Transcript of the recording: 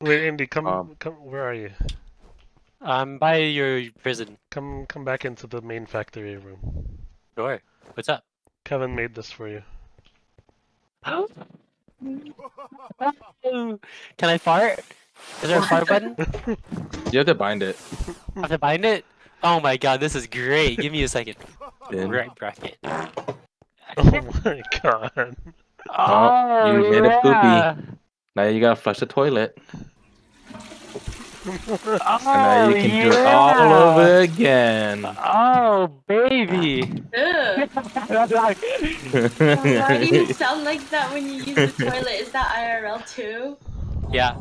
Wait, Andy, come, Um, come. Where are you? I'm by your prison. Come, come back into the main factory room. Sure. What's up? Kevin made this for you. Can I fart? Is there a fart button? You have to bind it. I have to bind it? Oh my god, this is great. Give me a second. In. Right bracket. Oh my god. Oh, you made a poopy. Yeah. Now you gotta flush the toilet. Oh, And now you can do it all oh, over again. Oh, baby. Why do you sound like that when you use the toilet? Is that IRL too? yeah.